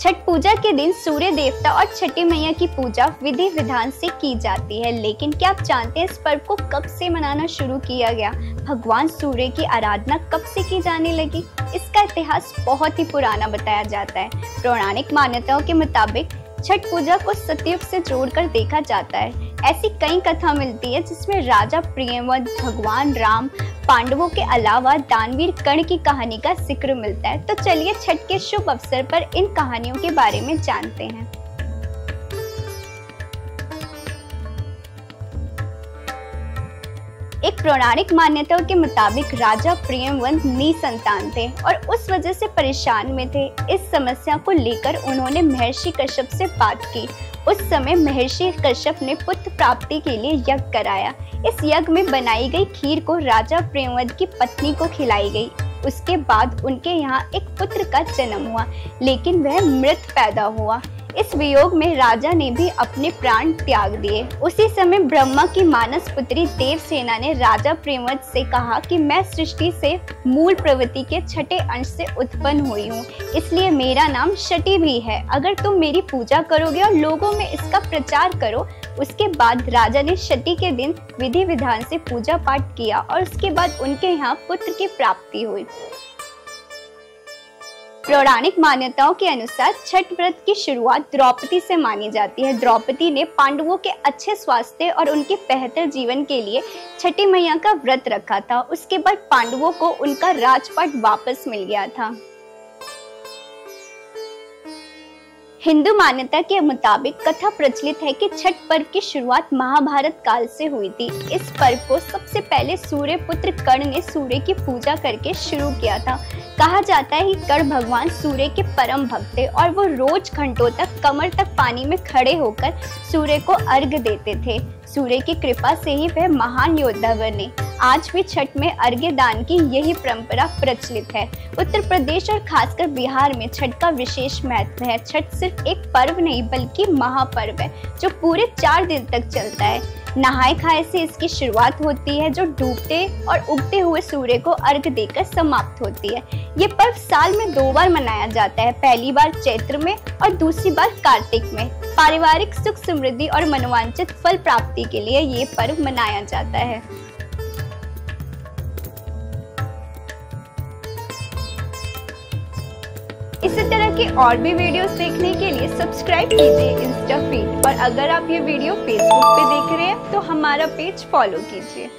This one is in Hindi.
छठ पूजा के दिन सूर्य देवता और छठी मैया की पूजा विधि विधान से की जाती है, लेकिन क्या आप जानते हैं इस पर्व को कब से मनाना शुरू किया गया? भगवान सूर्य की आराधना कब से की जाने लगी? इसका इतिहास बहुत ही पुराना बताया जाता है। पौराणिक मान्यताओं के मुताबिक छठ पूजा को सतयुग से जोड़कर देखा जाता है। ऐसी कई कथा मिलती है जिसमें राजा प्रियवत, भगवान राम पांडवों के अलावा दानवीर कर्ण की कहानी का ज़िक्र मिलता है। तो चलिए छठ के शुभ अवसर पर इन कहानियों के बारे में जानते हैं। एक पौराणिक मान्यताओं के मुताबिक राजा प्रियमवंत निसंतान थे और उस वजह से परेशान में थे। इस समस्या को लेकर उन्होंने महर्षि कश्यप से बात की उस समय महर्षि कश्यप ने पुत्र प्राप्ति के लिए यज्ञ कराया। इस यज्ञ में बनाई गई खीर को राजा प्रेमवद की पत्नी को खिलाई गई। उसके बाद उनके यहाँ एक पुत्र का जन्म हुआ, लेकिन वह मृत पैदा हुआ। इस वियोग में राजा ने भी अपने प्राण त्याग दिए। उसी समय ब्रह्मा की मानस पुत्री देवसेना ने राजा प्रेमवत से कहा कि मैं सृष्टि से मूल प्रवृत्ति के छठे अंश से उत्पन्न हुई हूँ। इसलिए मेरा नाम शटी भी है। अगर तुम मेरी पूजा करोगे और लोगों में इसका प्रचार करो, उसके बाद राजा ने शटी के दिन विधि विधान से पूजा पाठ किया और उसके बाद उनके यहाँ पुत्र की प्राप्ति हुई। पौराणिक मान्यताओं के अनुसार छठ व्रत की शुरुआत द्रौपदी से मानी जाती है। द्रौपदी ने पांडवों के अच्छे स्वास्थ्य और उनके बेहतर जीवन के लिए छठी मैया का व्रत रखा था। उसके बाद पांडवों को उनका राजपाट वापस मिल गया था। हिंदू मान्यता के मुताबिक कथा प्रचलित है कि छठ पर्व की शुरुआत महाभारत काल से हुई थी। इस पर्व को सबसे पहले सूर्य पुत्र कर्ण ने सूर्य की पूजा करके शुरू किया था। कहा जाता है कि कर्ण भगवान सूर्य के परम भक्त थे और वो रोज घंटों तक कमर तक पानी में खड़े होकर सूर्य को अर्घ देते थे। सूर्य की कृपा से ही वह महान योद्धा बने। आज भी छठ में अर्घ्य दान की यही परंपरा प्रचलित है। उत्तर प्रदेश और खासकर बिहार में छठ का विशेष महत्व है। छठ सिर्फ़ एक पर्व नहीं, बल्कि महापर्व है, जो पूरे चार दिन तक चलता है। नहाए खाए से इसकी शुरुआत होती है, जो डूबते और उगते हुए सूर्य को अर्घ देकर समाप्त होती है। ये पर्व साल में दो बार मनाया जाता है, पहली बार चैत्र में और दूसरी बार कार्तिक में। पारिवारिक सुख समृद्धि और मनोवांचित फल प्राप्ति के लिए ये पर्व मनाया जाता है। इसी तरह के और भी वीडियोस देखने के लिए सब्सक्राइब कीजिए इंस्टा फ़ीड और अगर आप ये वीडियो फेसबुक पे देख रहे हैं तो हमारा पेज फॉलो कीजिए।